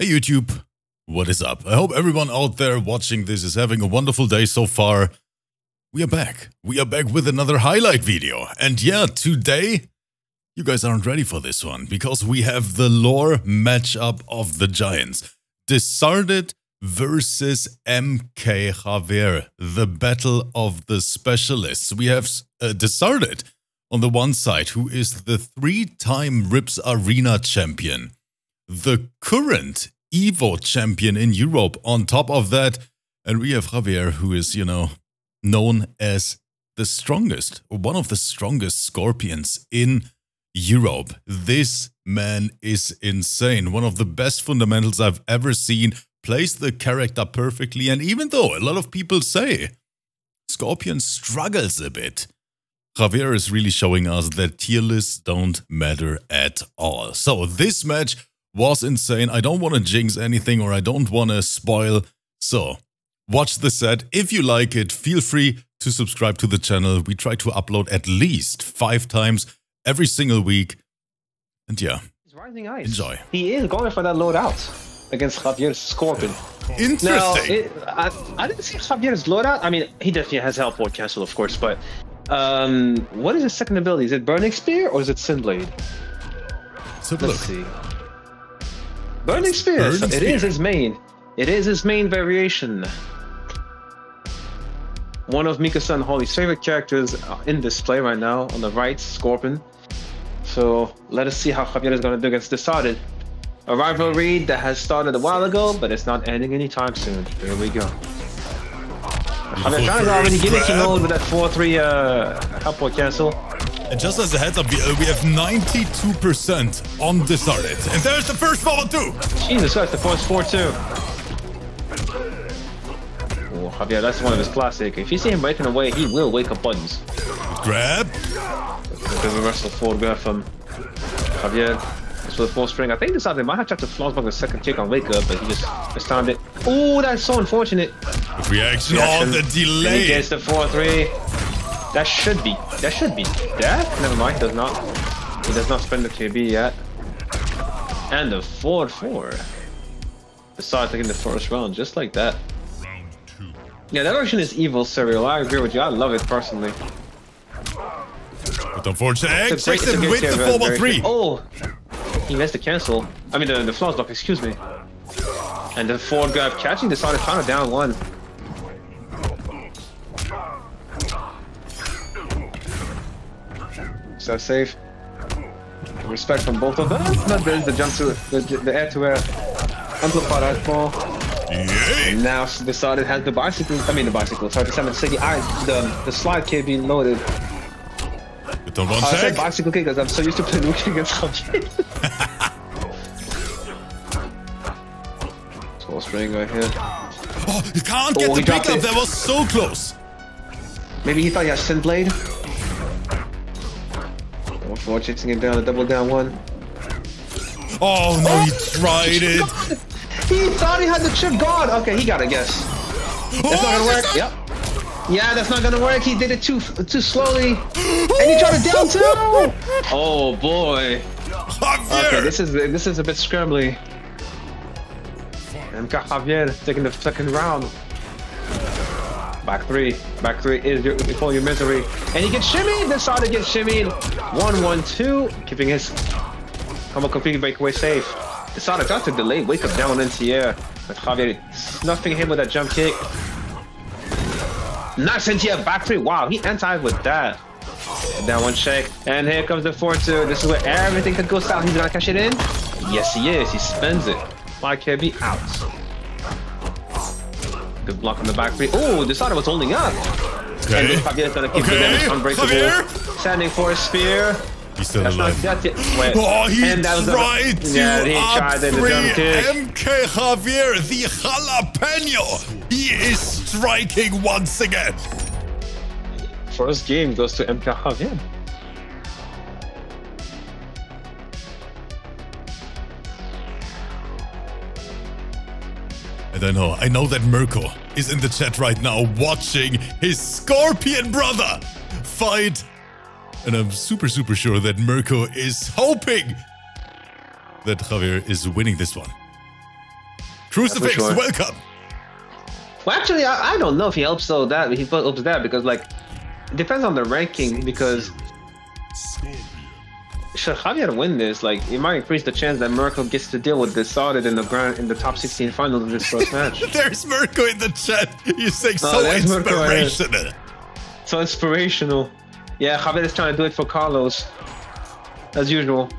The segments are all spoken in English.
Hey YouTube, what is up? I hope everyone out there watching this is having a wonderful day so far. We are back. We are back with another highlight video. And yeah, today, you guys aren't ready for this one because we have the lore matchup of the Giants. Disarted versus MK Javier, the battle of the specialists. We have uh, Disarted on the one side, who is the three-time Rips Arena champion the current Evo champion in Europe on top of that. And we have Javier, who is, you know, known as the strongest, one of the strongest scorpions in Europe. This man is insane. One of the best fundamentals I've ever seen. Plays the character perfectly. And even though a lot of people say Scorpion struggles a bit, Javier is really showing us that tier lists don't matter at all. So this match was insane. I don't want to jinx anything or I don't want to spoil. So, watch the set. If you like it, feel free to subscribe to the channel. We try to upload at least five times every single week. And yeah, He's rising ice. enjoy. He is going for that loadout against Javier's Scorpion. Now, Interesting. it, I, I didn't see Javier's loadout. I mean, he definitely has Hellport Cancel, of course, but um, what is his second ability? Is it Burning Spear or is it Sinblade? so Let's look, see. Burning Spear. Burning so It Spear. is his main. It is his main variation. One of Mika-san Holly's favorite characters uh, in display right now on the right, Scorpion. So let us see how Javier is going to do against Disarted. A rivalry that has started a while ago, but it's not ending anytime soon. Here we go. Javier trying to already gimmicky grab. mode with that 4-3 uh, Hellport Cancel. And just as a heads up, we, uh, we have 92% on Disarted. And there's the first bubble too. Jesus Christ, the first 4 2. Oh, Javier, that's one of his classic. If you see him breaking away, he will wake up buttons. Grab. The reversal forward grab from Javier. This was full string. I think this time they might have tried to Flawless Block a second kick on wake up, but he just mistimed it. Oh, that's so unfortunate. Reaction. Reaction. the And he delay. gets the 4 3. That should be. That should be. Death? Never mind, does not. He does not spend the KB yet. And the 4 4. Besides taking the first round, just like that. Yeah, that version is evil serial. I agree with you. I love it personally. But unfortunately, It's a great- X it's and great the 4 variation. 3. Oh, he missed the cancel. I mean, the, the flawless block, excuse me. And the forward grab catching the side kind of down one. So safe. Respect from both of them. No, there's the jump to the, the air to air amplified ice ball. Yay. Now Disarted has the bicycle. I mean the bicycle. Sorry, the seven city. I the the slide can be loaded. But on one I said bicycle kick because I'm so used to playing Rookie against Javier. Tall string right here. Oh, you can't get Oh, the he dropped pickup. That was so close. Maybe he thought he had Sin Blade. One for chasing him down, a double down one. Oh no, he tried it. He thought he had the chip guard. Okay, he got it. Guess that's not gonna oh, work. Yep. Yeah, that's not gonna work. He did it too too slowly, and he tried it down too. Oh boy. Javier. Okay, this is this is a bit scrambly. And got Javier taking the second round. Back three. Back three is your, call your misery. And he gets shimmied. This side gets shimmied. One, one, two. Keeping his combo completely breakaway safe. The side tries to delay. Wake up down into air. But Javier snuffing him with that jump kick. Nice into air. Back three. Wow, he anti with that. Down one check. And here comes the 4-2. This is where everything could go south. He's gonna cash it in. Yes, he is. He spends it. Fly KB out. Good block on the back three. Oh, Disarted was holding up. And Okay. then Javier's gonna keep the damage unbreakable. Javier. Standing for a spear. He's still That's not alive. that's it. Wait. Oh, he And that was the- tried to Yeah, he tried in the kick. MK Javier, the jalapeno. He is striking once again. First game goes to MK Javier. And I know, I know that Mirko is in the chat right now watching his Scorpion brother fight. And I'm super, super sure that Mirko is hoping that Javier is winning this one. Crucifix, sure. welcome. Well, actually, I, I don't know if he helps though that he helps that because like it depends on the ranking because should Javier win this, like it might increase the chance that Merkel gets to deal with Disarted in the grand in the top 16 finals of this first match. There's Merkel in the chat. He's saying Oh, so inspirational. so inspirational. Yeah, Javier is trying to do it for Carlos, as usual.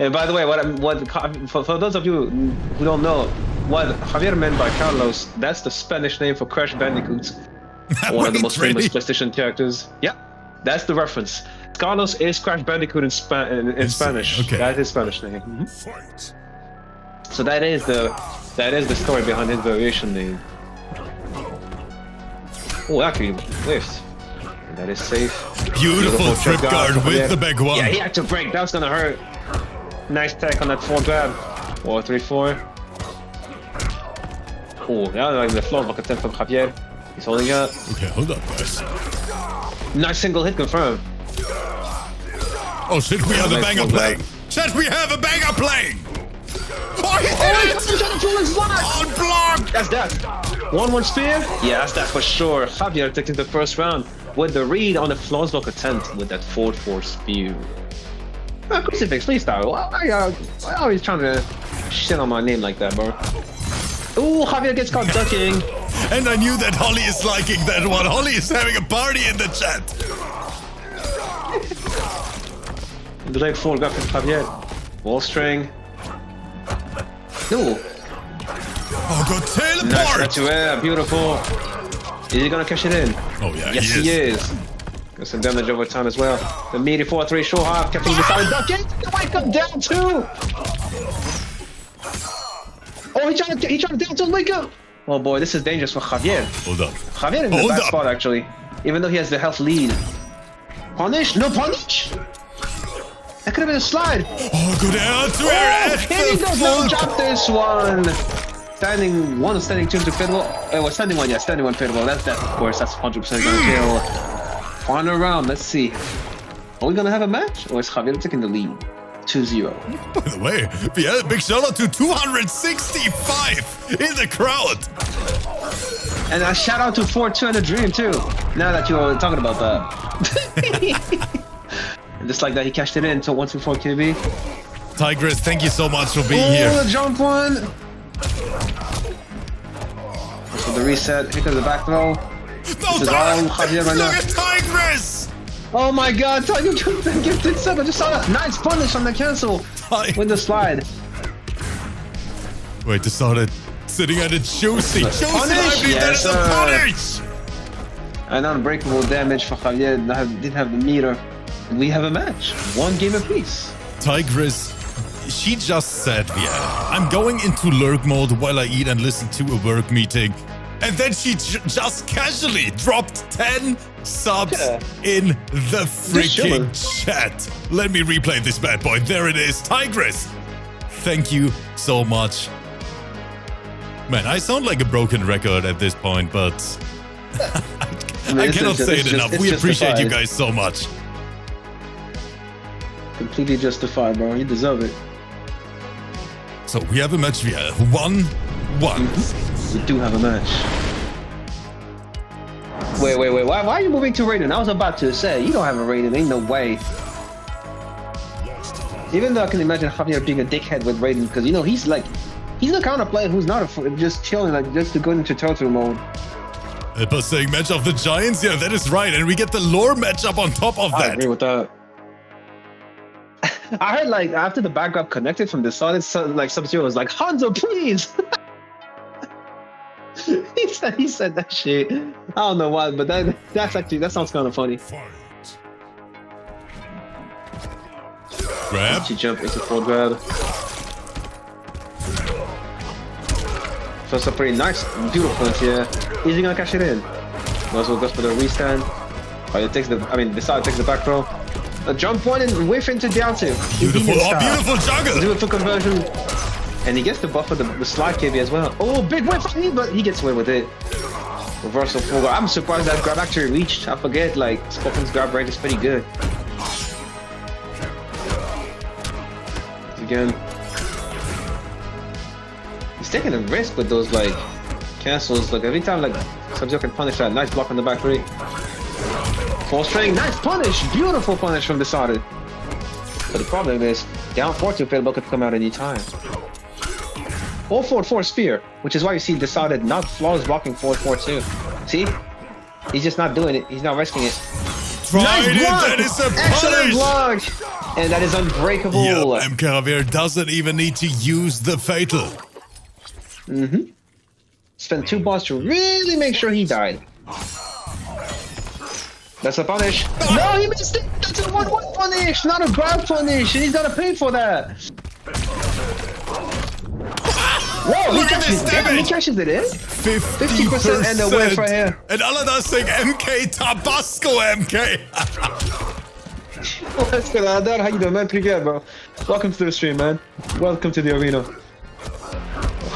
And by the way, what what for, for those of you who don't know, what Javier meant by Carlos, that's the Spanish name for Crash Bandicoot, one of the most really? famous PlayStation characters. Yeah, that's the reference. Carlos is Crash Bandicoot in, Spa- in, in Spanish. okay. That is Spanish name. Mhm. Fight. So that is the that is the story behind his variation name. Oh, actually, lift. That is safe. Beautiful trip trip guard guard. with Yeah. the back one. Yeah, he had to break. That was gonna hurt. Nice tech on that four grab. Four, three, four. Oh, yeah, like the floor bucket 10 from Javier. He's holding up. Okay, hold up, guys. Nice single hit confirmed. Oh since we have a banger one, playing. man. Shit, we have a banger playing. Oh, he did it! Unblocked! That's that. One one spear? Yeah, that's that for sure. Javier taking the first round with the read on the Flawless Block attempt with that 4-4 spear. Uh, Crucifix, please stop. Why why are why are trying to shit on my name like that, bro? Ooh, Javier gets caught ducking. And I knew that Holly is liking that one. Holly is having a party in the chat. The leg fall back from Javier. Wall string. No. Oh, good Nice teleport! got to air. Beautiful. Is he gonna cash it in? Oh yeah, Yes, he he is. is. Got some damage over time as well. The meaty 4-3 short half, Captain decided ducking. The white come down too. Oh, he trying to he trying to down to wake up. Oh boy, this is dangerous for Javier. Hold up. Javier in the Hold bad up. spot actually, even though he has the health lead. Punish? No punish. That could have been a slide. Oh, good air to air Oh, here he the goes. No, drop this one. Standing one, standing two to fiddle. Oh, well, standing one, yeah, standing one fiddle. That's that, of course. That's 100% gonna kill. Final round. Let's see. Are we gonna have a match, or is Javier taking the lead? 2-0. By the way, yeah, big shout out to 265 in the crowd. And a shout out to 4-2 and a dream too. Now that you're talking about that. And Just like that, he cashed it in to 124 KB. Tigress, thank you so much for being Oh, here. the jump one. So the reset. Here comes the back throw. No, is all Javier right look now. at Tigress! Oh my god, Tiger jumped and gifted sub. I just saw that. Nice punish on the cancel Tig- with the slide. Wait, this started sitting at a juicy, juicy Punish? lively. that Yes, is a sir. punish! An unbreakable damage for Javier. Didn't didn't have the meter. We have a match. One game apiece. Tigress, she just said, yeah, I'm going into lurk mode while I eat and listen to a work meeting. And then she j- just casually dropped 10 subs Yeah. in the freaking chat. Let me replay this bad boy. There it is. Tigress, thank you so much. Man, I sound like a broken record at this point, but I, mean, I cannot just- say it just- enough. We appreciate you guys so much. Completely justified, bro. You deserve it. So we have a match via 1 1. Mm-hmm. We do have a match. Wait, wait, wait. Why, why are you moving to Raiden? I was about to say, you don't have a Raiden. Ain't no way. Even though I can imagine Javier being a dickhead with Raiden, because, you know, he's like, he's the kind of player who's not a, just chilling, like, just to go into turtle mode. Epa saying match of the Giants? Yeah, that is right. And we get the lore matchup on top of I that. agree with that. I heard, like, after the backup connected from the solid, so, like, Sub-Zero was like, Hanzo, please! he said he said that shit. I don't know why, but that that's actually that sounds kind of funny. Fight. Grab. She jump into full grab. First a pretty nice, beautiful punch here. Is he gonna cash it in? Muscle goes for the restand. But it takes the, I mean, the side takes the back throw. A jump one and whiff into down two. Beautiful. Oh, beautiful juggle. Do it for conversion. And he gets the buff for the, the slide KB as well. Oh, big whip for but he gets away with it. Reversal full guard. I'm surprised that grab actually reached. I forget, like, Scorpion's grab range is pretty good. Again. He's taking a risk with those like cancels. Like every time like Sub-Zero can punish that. Nice block on the back three. Full string, nice punish, beautiful punish from Disarted. But the problem is, down 4 to Fatal could come out any time. All forward 4 spear, which is why you see Disarted not flawless blocking forward 4 2. See? He's just not doing it. He's not risking it. Nice block! that is a Excellent punish! block! And that is unbreakable. Yep, MK Javier doesn't even need to use the fatal. Mm-hmm. Spent two balls to really make sure he died. That's a punish. No, he missed it. That's a one-one punish, not a grab punish, and he's gonna pay for that. Whoa, he Look at catches, this it. he damage. catches it eh? in. 50% and away for him. And alle das Ding MK Tabasco MK. What's good, Adar? How you doing, man? Pretty good, bro. Welcome to the stream, man. Welcome to the arena.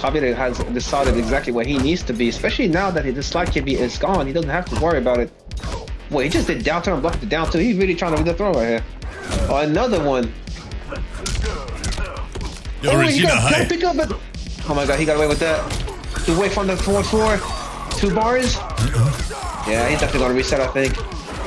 Javier has decided exactly where he needs to be, especially now that his slide KB is gone. He doesn't have to worry about it. Wait, he just did down turn and blocked the down two. He's really trying to read the throw right here. Oh, another one. Yo, oh, he Regina, got, hi. got pick up. Oh my god, he got away with that. He away from the forward four. Two bars. Yeah, he's definitely gonna reset, I think.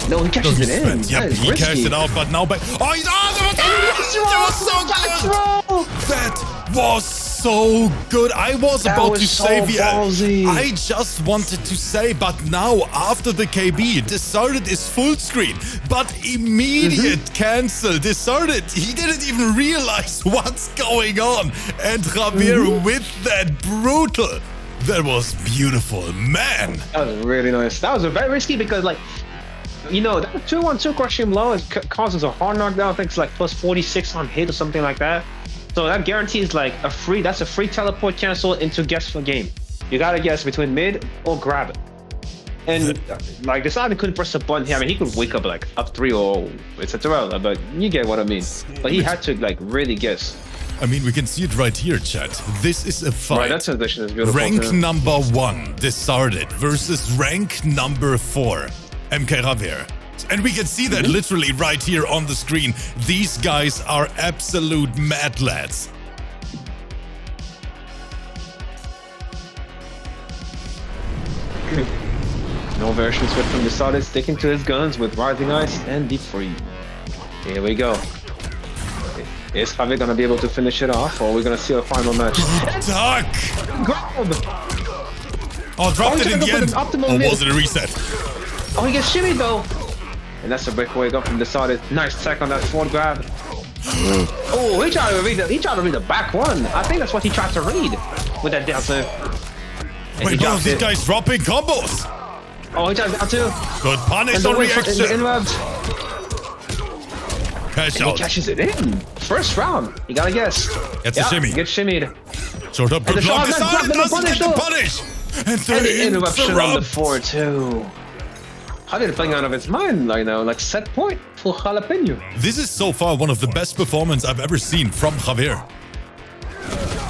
No, he catches it in. Yep, That is he risky. cashed it out, but now back. Oh, he's oh, that was, that was so good. That was so good. I was That about was to so say, ballsy. I just wanted to say, but now after the KB, Disarted is full screen, but immediate Mm-hmm. cancel. Disarted, he didn't even realize what's going on, and Javier Mm-hmm. with that brutal. That was beautiful, man. That was really nice. That was a very risky because like, you know, that two one two crush him low causes a hard knockdown. I think it's like plus forty six on hit or something like that. So that guarantees like a free. That's a free teleport cancel into guess for game. You gotta guess between mid or grab it. And like Disarted couldn't press a button here. I mean, he could wake up like up three or etc. But you get what I mean. But he had to like really guess. I mean, we can see it right here, chat. This is a fight. Right, that transition is beautiful. Rank too. number one, Disarted, versus rank number four, MK Javier. And we can see that hmm? literally right here on the screen. These guys are absolute mad lads. No version switch from Disarted, sticking to his guns with Rising Ice and Deep Freeze. Here we go. Is Javi gonna be able to finish it off, or are we gonna see a final match? Duck! Grab! Oh, dropped Oh, it he's in the end. for Or mid. was it a reset? Oh, he gets shimmy though! And that's a breakaway go from the Disarted. Nice tech on that sword grab. Mm. oh, he tried to read the, he tried to read the back one. I think that's what he tried to read with that down two. And Wait, both of these guys dropping combos. Oh, he tried down two. Good punish And on the win for- in the reaction. interrupt. Cash He out. cashes it in. First round. You gotta guess. Gets a yeah, shimmy. Get shimmied. Short up, And good the block. shot, nice block, Disarted and the doesn't get the punish, punish. And the, And the interruption on the four 4 2. Javier playing out of his mind right now, like set point for jalapeno. This is so far one of the best performances I've ever seen from Javier.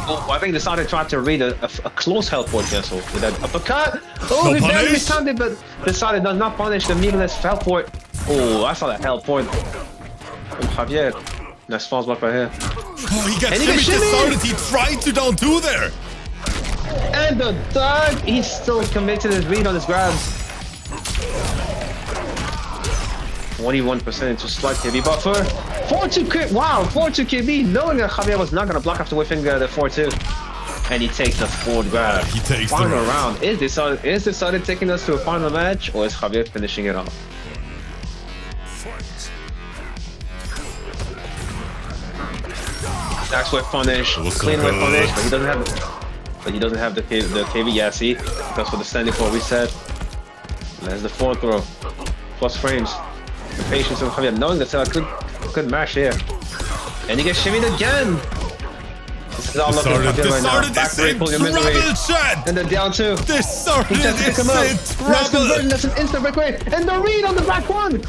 Oh, I think Disarted tried to read a, a, a close Hellport cancel with that uppercut. Oh, No he barely mistimed it, but Disarted does not punish the meaningless Hellport. Oh, I saw that Hellport. Oh, Javier. Nice flawless block right here. Oh, he got And he got shimmy shimmy. He tried to down two there. And the dog, he's still committed his read on his grabs. 21% into slight KB buffer. 4-2 K, wow, 4-2 KB, knowing that Javier was not gonna block after whiffing uh, the 4-2. And he takes the forward grab. He takes the final round. round. Is Disarted is Disarted taking us to a final match, or is Javier finishing it off? That's where punish, clean with punish, but he doesn't have. But he doesn't have the K, the KV. Yeah, see, that's what the standing for reset. There's the fourth throw, plus frames. The patience of Javier, knowing that a good, good match here, and he gets shimmied again. This is all up to Javier right now. Back break, in pull your misery, chat. and then down two. Disarted He to pick him up. Nice conversion, that's an instant breakaway, and the read on the back one.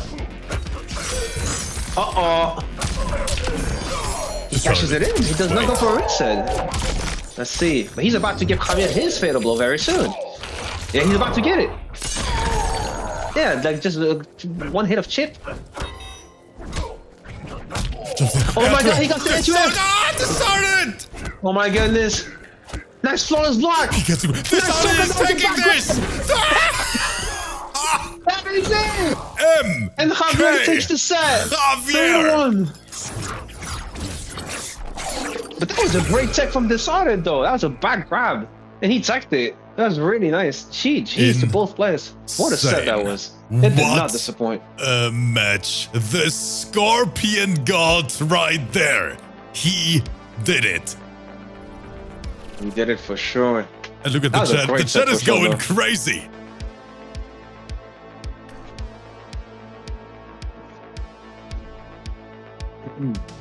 Uh oh. He cashes it in. He does not go for a reset. Let's see. But he's about to give Javier his fatal blow very soon. Yeah, he's about to get it. Yeah, like just uh, one hit of chip. Oh my god, he got the! Ah, Disarted. Oh my goodness. Next Nice flawless block. He gets this Nice is taking this. That is it. M. And Javier K. takes the set. Javier. 3-1. But that was a great tech from Disarted though. That was a back grab. And he teched it. That was really nice. Gee, geez, to both players. What a set that was. It did what not disappoint. A match. The Scorpion God right there. He did it. He did it for sure. And look at that the chat. The chat is going crazy. Mm.